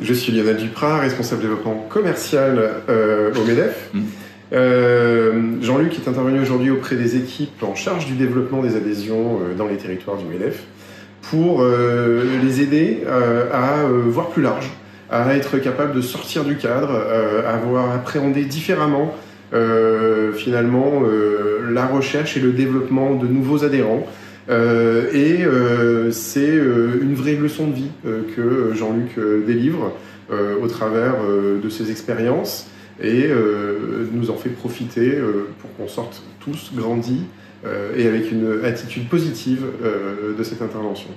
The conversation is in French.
Je suis Lionel Duprat, responsable développement commercial au MEDEF. Mm. Jean-Luc est intervenu aujourd'hui auprès des équipes en charge du développement des adhésions dans les territoires du MEDEF pour les aider à voir plus large, à être capable de sortir du cadre, à avoir appréhendé différemment euh, finalement euh, la recherche et le développement de nouveaux adhérents. Euh, et c'est une vraie leçon de vie que Jean-Luc délivre au travers de ses expériences et nous en fait profiter pour qu'on sorte tous grandis et avec une attitude positive de cette intervention.